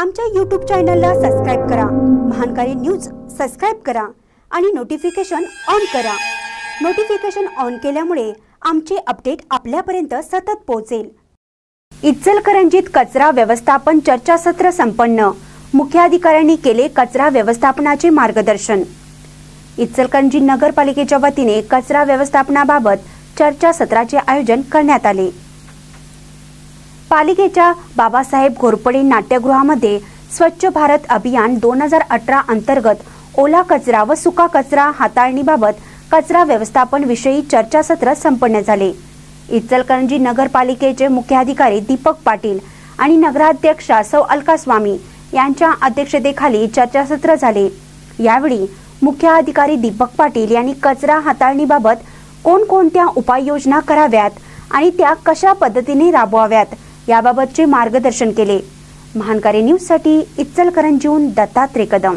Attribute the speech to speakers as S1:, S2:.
S1: आमच्या यूट्यूब चॅनलला सबस्क्राईब करा. महानकारी न्यूज सबस्क्राईब करा आणि नोटिफिकेशन ऑन करा. नोटिफिकेशन ऑन केल्यामुळे आमचे अपडेट आपल्यापर्यंत सतत पोहोचेल. इचलकरंजीत कचरा व्यवस्थापन चर्चासत्र संपन्न. मुख्याधिकाऱ्यांनी केले कचरा व्यवस्थापनाचे मार्गदर्शन. इचलकरंजी नगरपालिकेच्या वतीने कचरा व्यवस्थापनाबाबत चर्चासत्राचे आयोजन करण्यात आले. पालिकेच्या बाबासाहेब घोरपडे नाट्यगृहामध्ये स्वच्छ भारत अभियान दोन हजार अठरा अंतर्गत ओला कचरा व सुका कचरा हाताळणीबाबत कचरा व्यवस्थापन विषयी चर्चासत्र संपन्न झाले. इचलकरंजी नगरपालिकेचे मुख्याधिकारी दीपक पाटील आणि नगराध्यक्षा सौ अलका स्वामी यांच्या अध्यक्षतेखाली चर्चासत्र झाले. यावेळी मुख्याधिकारी दीपक पाटील यांनी कचरा हाताळणीबाबत कोणकोणत्या उपाययोजना कराव्यात आणि त्या कशा पद्धतीने राबवाव्यात याबाबतचे मार्गदर्शन केले. महानकारी न्यूजसाठी इचलकरंजीहून दत्तात्रय कदम.